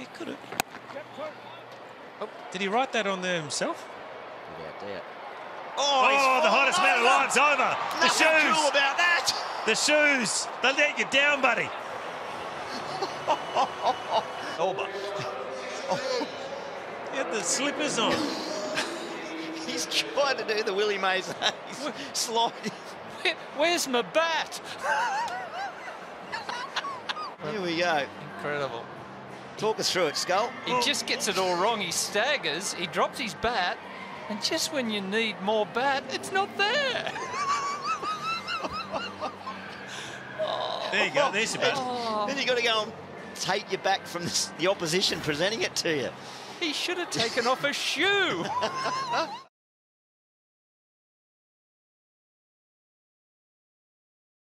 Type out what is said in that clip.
He could have. Oh, did he write that on there himself? Without doubt. Oh, oh the hottest man alive's over. The Nothing shoes. cool about that. The shoes. They let you down, buddy. oh, but. He had the slippers on. He's trying to do the Willie Mays slide. Where, where's my bat? Here we go. Incredible. Talk us through it, Skull. He just gets it all wrong. He staggers, he drops his bat, and just when you need more bat, it's not there. There you go. There's your bat. Oh. Then you've got to go and take your back from the opposition presenting it to you. He should have taken off a shoe.